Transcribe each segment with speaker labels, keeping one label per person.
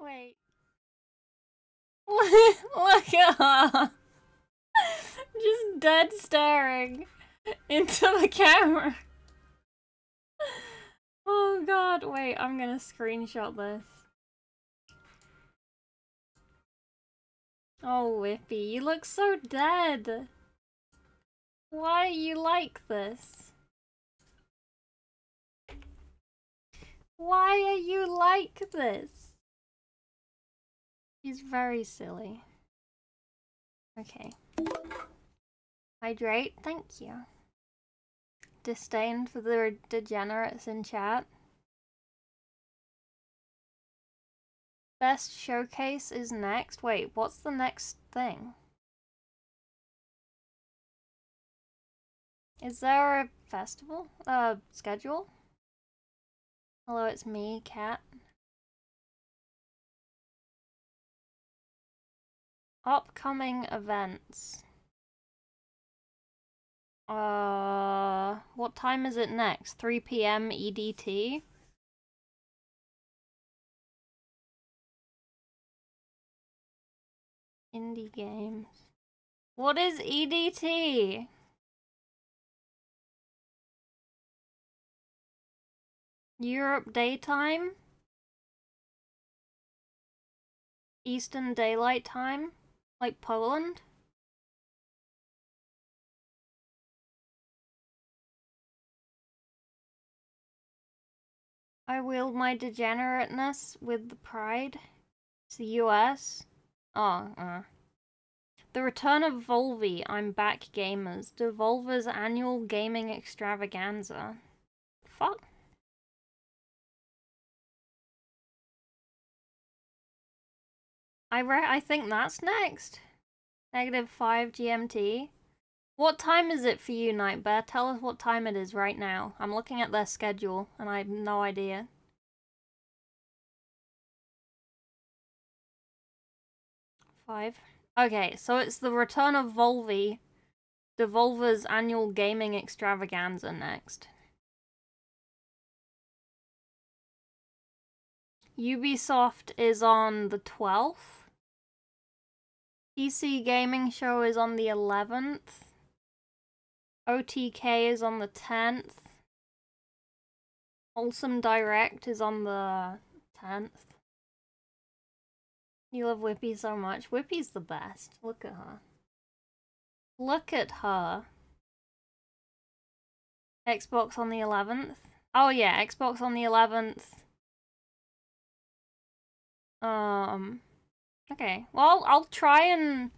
Speaker 1: Wait. Look at her. Just dead staring into the camera. Oh god, wait, I'm gonna screenshot this. Oh, Whippy, you look so dead. Why are you like this? Why are you like this? He's very silly. Okay. Hydrate, thank you. Disdain for the degenerates in chat. Best showcase is next. Wait, what's the next thing? Is there a festival? Uh, schedule? Hello, it's me, Cat. Upcoming events. Uh, what time is it next? 3 p.m. EDT? Indie games. What is EDT? Europe daytime? Eastern Daylight Time? Like Poland? I wield my degenerateness with the pride. It's the US. Oh, uh. The return of Volvi, I'm back gamers. Devolver's annual gaming extravaganza. Fuck. I re I think that's next. Negative 5 GMT. What time is it for you, Nightbear? Tell us what time it is right now. I'm looking at their schedule, and I have no idea. Five. Okay, so it's the return of Volvi, Devolver's annual gaming extravaganza next. Ubisoft is on the 12th. PC Gaming Show is on the 11th. OTK is on the 10th. Wholesome Direct is on the 10th. You love Whippy so much. Whippy's the best. Look at her. Look at her. Xbox on the 11th. Oh yeah, Xbox on the 11th. Um, okay. Well, I'll try and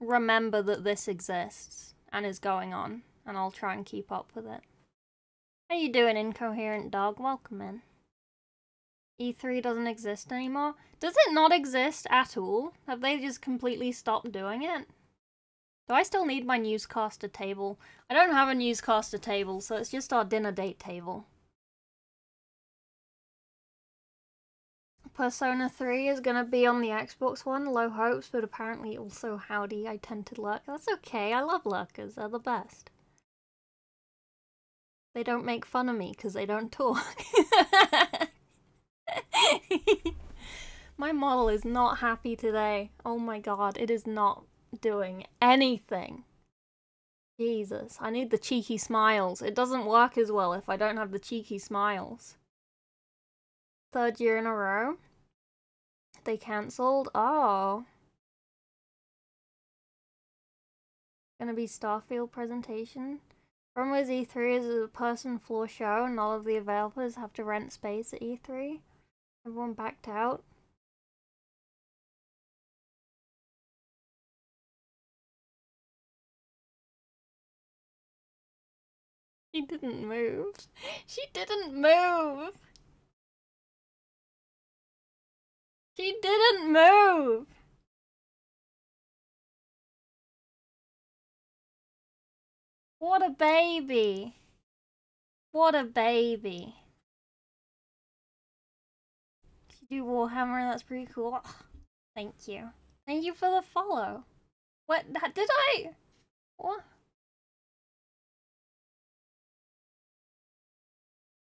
Speaker 1: remember that this exists and is going on, and I'll try and keep up with it. How you doing, incoherent dog? Welcome in. E3 doesn't exist anymore? Does it not exist at all? Have they just completely stopped doing it? Do I still need my newscaster table? I don't have a newscaster table, so it's just our dinner date table. Persona 3 is gonna be on the Xbox One, low hopes, but apparently also howdy, I tend to lurk. That's okay, I love lurkers, they're the best. They don't make fun of me because they don't talk. my model is not happy today. Oh my god, it is not doing anything. Jesus, I need the cheeky smiles. It doesn't work as well if I don't have the cheeky smiles. Third year in a row. They cancelled? Oh. Gonna be Starfield presentation. With E3 is a person floor show and all of the developers have to rent space at E3. Everyone backed out. She didn't move. She didn't move! She didn't move! What a baby! What a baby! She do Warhammer, that's pretty cool. thank you. Thank you for the follow. What, That, did I? What?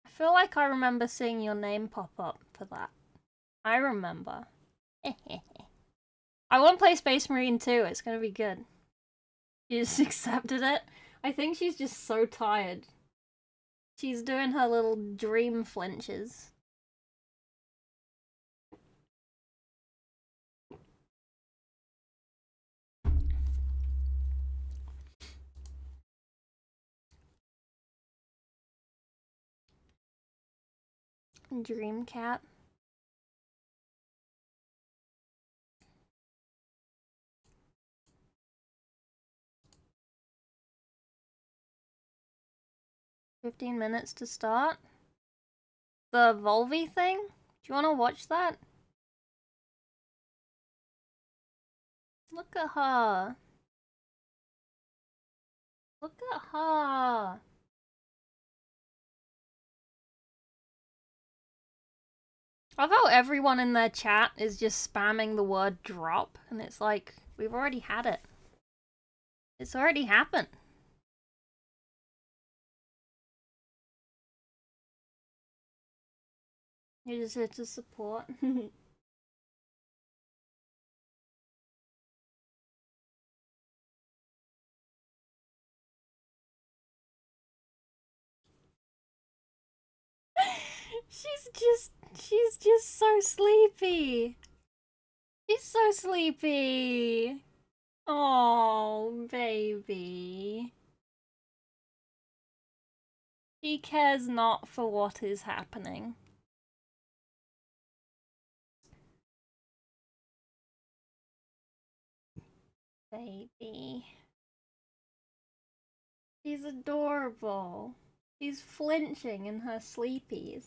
Speaker 1: I feel like I remember seeing your name pop up for that. I remember. I want to play Space Marine too. It's gonna be good. She just accepted it. I think she's just so tired. She's doing her little dream flinches. Dream cat. Fifteen minutes to start. The Volvi thing? Do you want to watch that? Look at her. Look at her. I how everyone in their chat is just spamming the word drop, and it's like, we've already had it. It's already happened. You're just here to support. She's just she's just so sleepy. She's so sleepy. Oh, baby. She cares not for what is happening. Baby. She's adorable. She's flinching in her sleepies.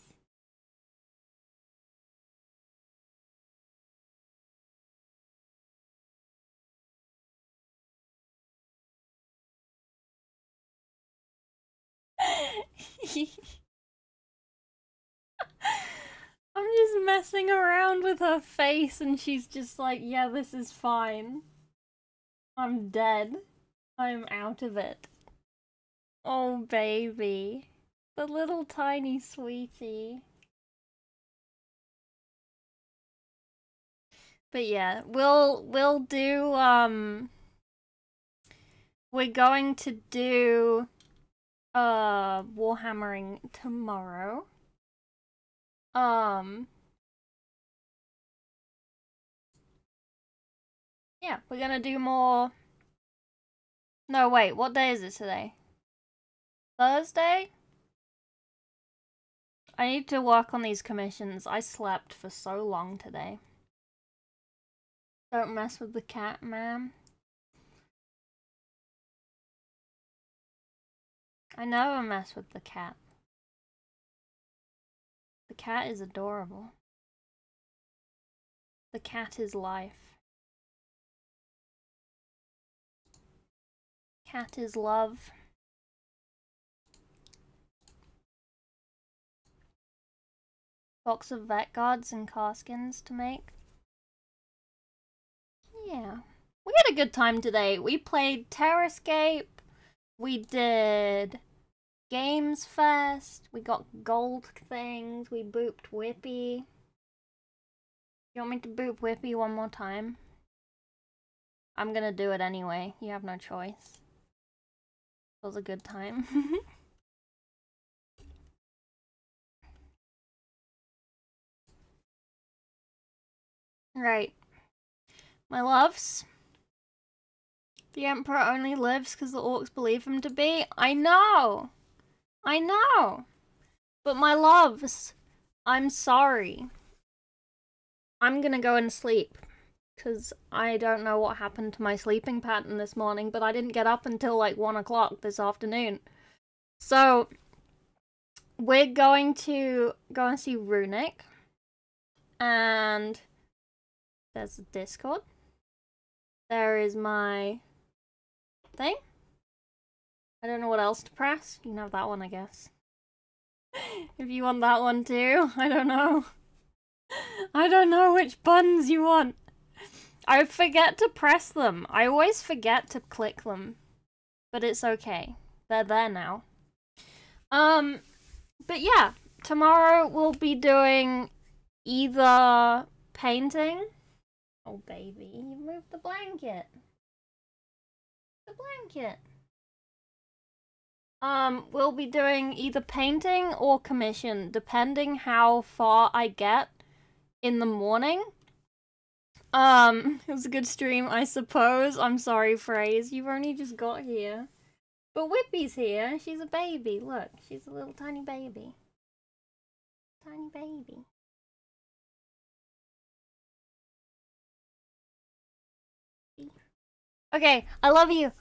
Speaker 1: I'm just messing around with her face and she's just like, yeah, this is fine. I'm dead. I'm out of it. Oh, baby. The little tiny sweetie. But yeah, we'll we'll do um we're going to do uh warhammering tomorrow. Um Yeah, we're gonna do more No wait, what day is it today? Thursday? I need to work on these commissions. I slept for so long today. Don't mess with the cat, ma'am. I never mess with the cat. The cat is adorable. The cat is life. Cat is love. Box of vet guards and Kasrkins to make. Yeah. We had a good time today. We played Terrascape. We did Games Fest. We got gold things. We booped Whippy. You want me to boop Whippy one more time? I'm gonna do it anyway. You have no choice. It was a good time. right. My loves. The Emperor only lives because the orcs believe him to be. I know! I know! But my loves, I'm sorry. I'm gonna go and sleep. Because I don't know what happened to my sleeping pattern this morning, but I didn't get up until like 1 o'clock this afternoon. So, we're going to go and see Runic. And there's a Discord. There is my thing. I don't know what else to press. You can have that one, I guess. if you want that one too. I don't know. I don't know which buttons you want. I forget to press them. I always forget to click them. But it's okay. They're there now. Um, but yeah, tomorrow we'll be doing either painting. Oh, baby, you moved the blanket. The blanket. Um, we'll be doing either painting or commission, depending how far I get in the morning. Um, it was a good stream, I suppose. I'm sorry, Phrase. You've only just got here. But Whippy's here. She's a baby. Look, she's a little tiny baby. Tiny baby. Okay, I love you.